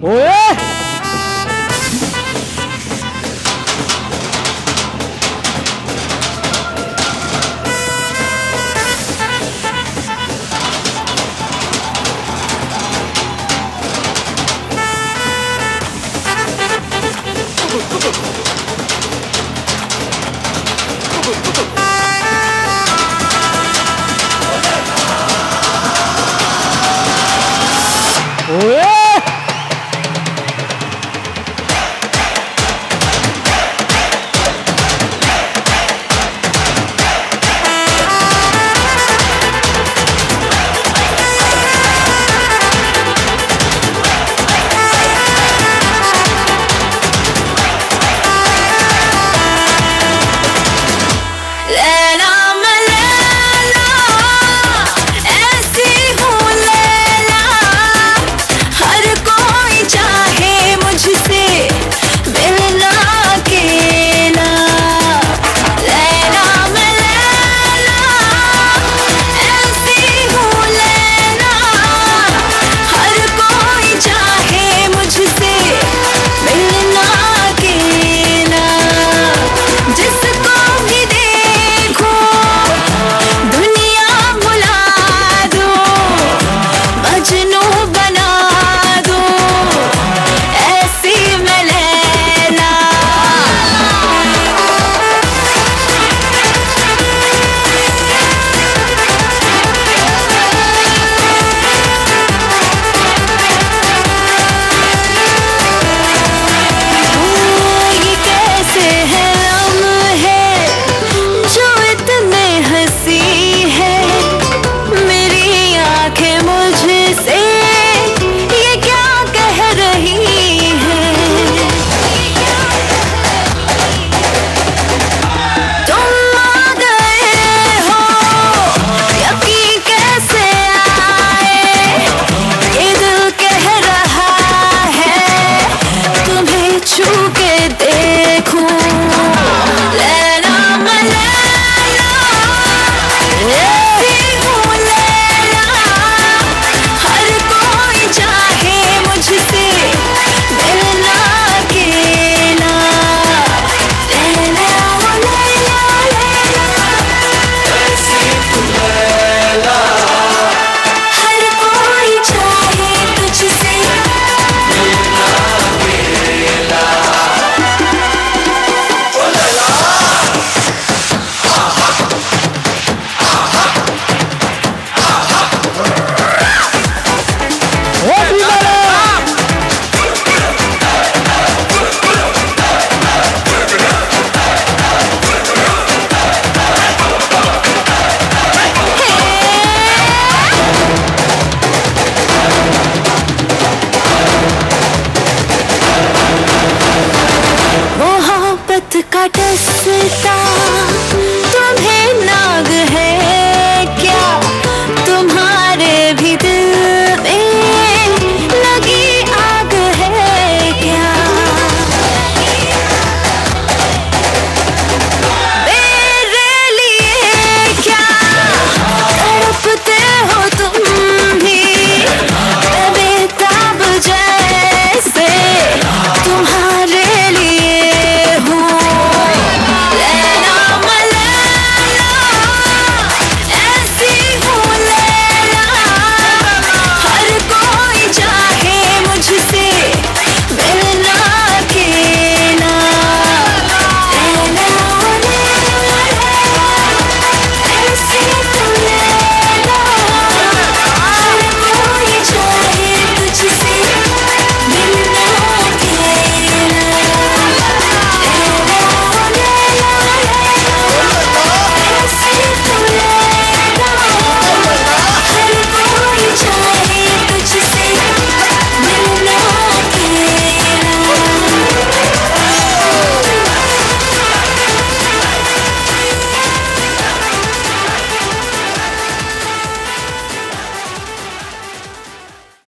뭐야?